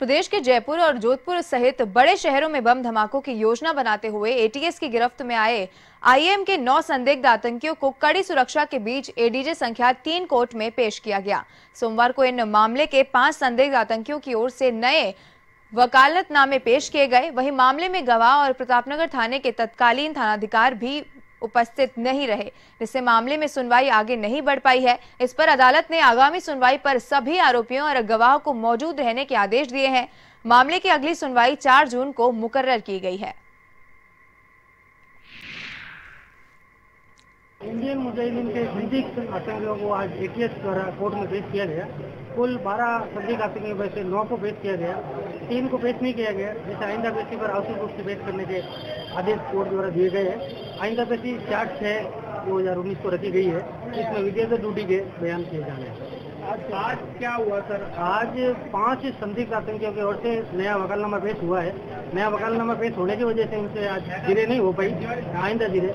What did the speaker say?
प्रदेश के जयपुर और जोधपुर सहित बड़े शहरों में बम धमाकों की योजना बनाते हुए एटीएस की गिरफ्त में आए आईएम के नौ संदिग्ध आतंकियों को कड़ी सुरक्षा के बीच एडीजे संख्या तीन कोर्ट में पेश किया गया। सोमवार को इन मामले के पाँच संदिग्ध आतंकियों की ओर से नए वकालतनामे पेश किए गए। वहीं मामले में गवाह और प्रतापनगर थाने के तत्कालीन थानाधिकार भी उपस्थित नहीं रहे। जिससे मामले में सुनवाई आगे नहीं बढ़ पाई है। इस पर अदालत ने आगामी सुनवाई पर सभी आरोपियों और गवाह को मौजूद रहने के आदेश दिए हैं। मामले की अगली सुनवाई 4 जून को मुकर्र की गई है। इंडियन मुजाहिदीन के संदिग्ध आतंकियों को आज एटीएस द्वारा कोर्ट में पेश किया गया। कुल 12 संदिग्ध आतंकियों में से नौ को पेश किया गया। तीन को पेश नहीं किया गया, जिसे आइंदा पेशी पर आवश्यक रूप से पेश करने के आदेश कोर्ट द्वारा दिए गए हैं। आइंदा पेशी चार छह दो हज़ार उन्नीस को रखी गई है। इसमें विदेश ड्यूटी के बयान किए जाने हैं। आज आज क्या हुआ, सर? आज पाँच संदिग्ध आतंकियों की ओर से नया वकालनामा पेश हुआ है। नया वकालनामा पेश होने की वजह से उनसे आज ज़िले नहीं हो पाई। आइंदा ज़िले